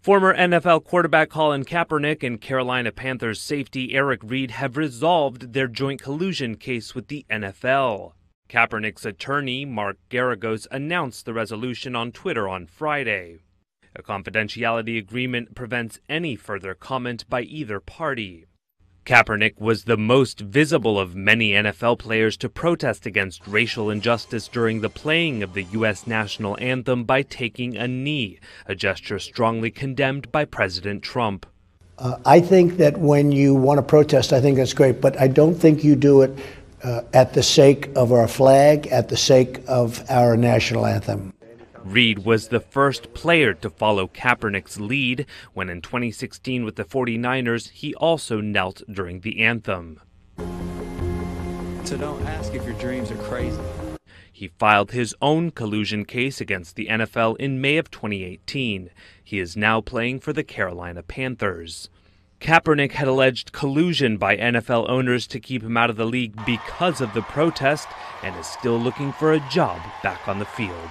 Former NFL quarterback Colin Kaepernick and Carolina Panthers safety Eric Reid have resolved their joint collusion case with the NFL. Kaepernick's attorney, Mark Geragos, announced the resolution on Twitter on Friday. A confidentiality agreement prevents any further comment by either party. Kaepernick was the most visible of many NFL players to protest against racial injustice during the playing of the U.S. national anthem by taking a knee, a gesture strongly condemned by President Trump. Uh, I think that when you want to protest, I think that's great, but I don't think you do it uh, at the sake of our flag, at the sake of our national anthem. Reid was the first player to follow Kaepernick's lead when in 2016 with the 49ers, he also knelt during the anthem. So don't ask if your dreams are crazy. He filed his own collusion case against the NFL in May of 2018. He is now playing for the Carolina Panthers. Kaepernick had alleged collusion by NFL owners to keep him out of the league because of the protest and is still looking for a job back on the field.